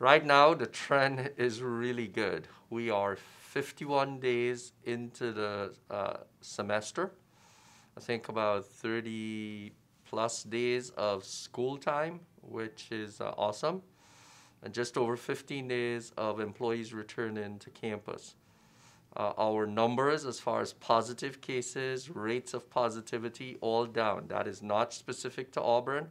Right now, the trend is really good. We are 51 days into the uh, semester. I think about 30 plus days of school time, which is uh, awesome, and just over 15 days of employees returning to campus. Uh, our numbers as far as positive cases, rates of positivity, all down. That is not specific to Auburn.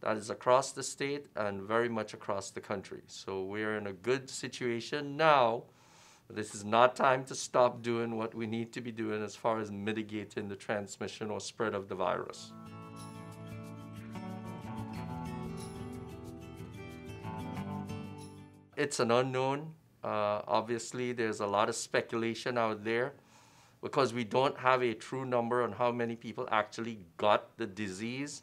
That is across the state and very much across the country. So we're in a good situation now. This is not time to stop doing what we need to be doing as far as mitigating the transmission or spread of the virus. It's an unknown. Uh, obviously, there's a lot of speculation out there because we don't have a true number on how many people actually got the disease.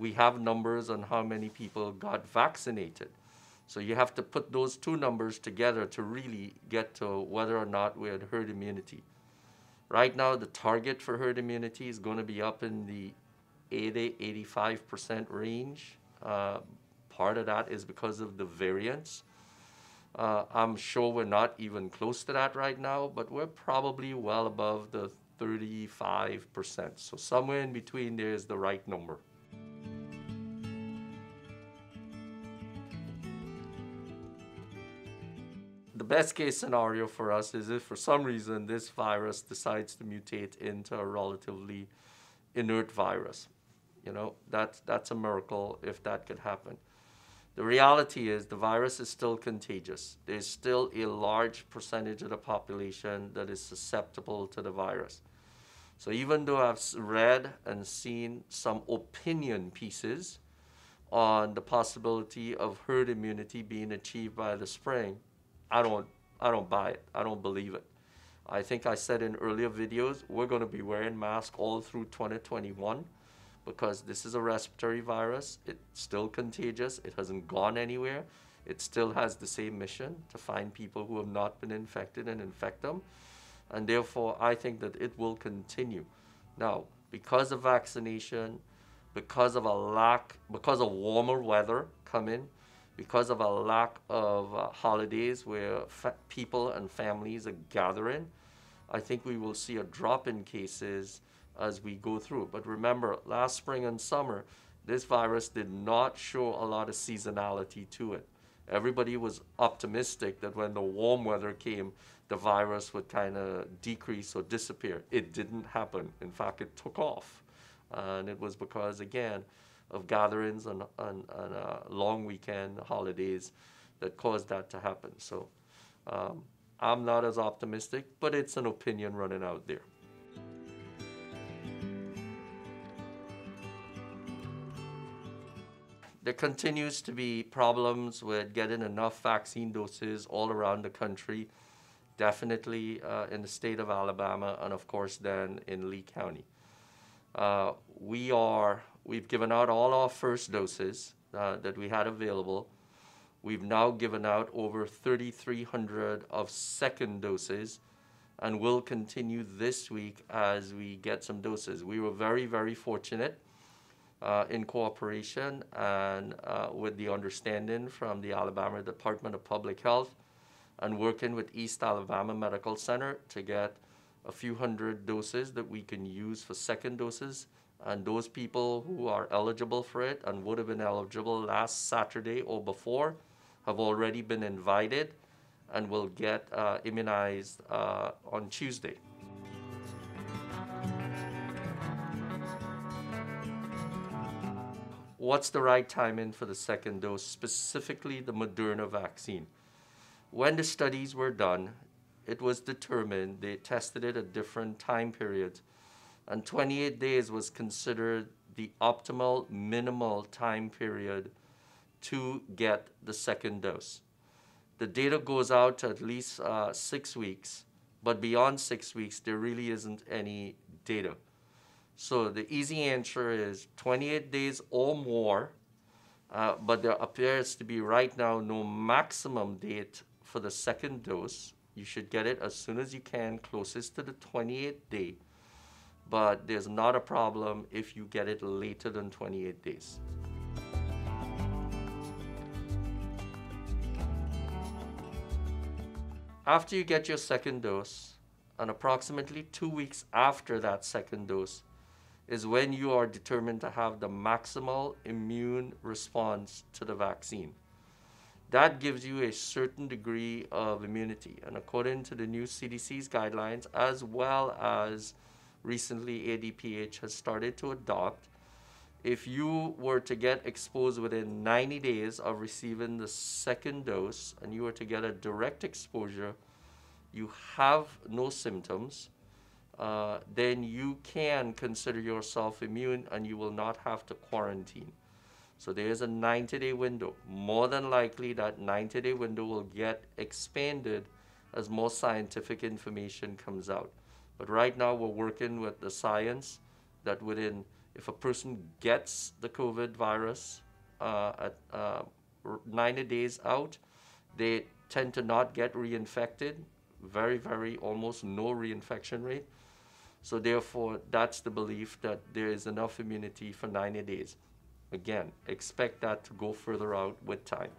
We have numbers on how many people got vaccinated. So you have to put those two numbers together to really get to whether or not we had herd immunity. Right now, the target for herd immunity is going to be up in the 80 85% range. Uh, part of that is because of the variants. Uh, I'm sure we're not even close to that right now, but we're probably well above the 35%. So somewhere in between there is the right number. The best case scenario for us is if for some reason this virus decides to mutate into a relatively inert virus. You know, that's, that's a miracle if that could happen. The reality is the virus is still contagious. There's still a large percentage of the population that is susceptible to the virus. So even though I've read and seen some opinion pieces on the possibility of herd immunity being achieved by the spring, I don't, I don't buy it. I don't believe it. I think I said in earlier videos, we're going to be wearing masks all through 2021 because this is a respiratory virus. It's still contagious. It hasn't gone anywhere. It still has the same mission to find people who have not been infected and infect them. And therefore, I think that it will continue. Now, because of vaccination, because of a lack, because of warmer weather coming, because of a lack of uh, holidays where people and families are gathering, I think we will see a drop in cases as we go through. But remember, last spring and summer, this virus did not show a lot of seasonality to it. Everybody was optimistic that when the warm weather came, the virus would kind of decrease or disappear. It didn't happen. In fact, it took off. and it was because, again, of gatherings and, and, and uh, long weekend holidays that caused that to happen. So um, I'm not as optimistic, but it's an opinion running out there. there continues to be problems with getting enough vaccine doses all around the country, definitely uh, in the state of Alabama, and of course then in Lee County. Uh, we are, we've given out all our first doses uh, that we had available. We've now given out over 3,300 of second doses and will continue this week as we get some doses. We were very, very fortunate uh, in cooperation and uh, with the understanding from the Alabama Department of Public Health and working with East Alabama Medical Center to get a few hundred doses that we can use for second doses. And those people who are eligible for it and would have been eligible last Saturday or before have already been invited and will get uh, immunized uh, on Tuesday. what's the right timing for the second dose, specifically the Moderna vaccine. When the studies were done, it was determined they tested it at different time periods, and 28 days was considered the optimal minimal time period to get the second dose. The data goes out to at least uh, six weeks, but beyond six weeks, there really isn't any data. So the easy answer is 28 days or more, uh, but there appears to be right now no maximum date for the second dose. You should get it as soon as you can, closest to the 28th day, but there's not a problem if you get it later than 28 days. after you get your second dose, and approximately two weeks after that second dose, is when you are determined to have the maximal immune response to the vaccine. That gives you a certain degree of immunity. And according to the new CDC's guidelines, as well as recently ADPH has started to adopt, if you were to get exposed within 90 days of receiving the second dose and you were to get a direct exposure, you have no symptoms, uh, then you can consider yourself immune and you will not have to quarantine. So there is a 90 day window. More than likely, that 90 day window will get expanded as more scientific information comes out. But right now, we're working with the science that within if a person gets the COVID virus uh, at uh, 90 days out, they tend to not get reinfected. Very, very, almost no reinfection rate. So therefore, that's the belief that there is enough immunity for 90 days. Again, expect that to go further out with time.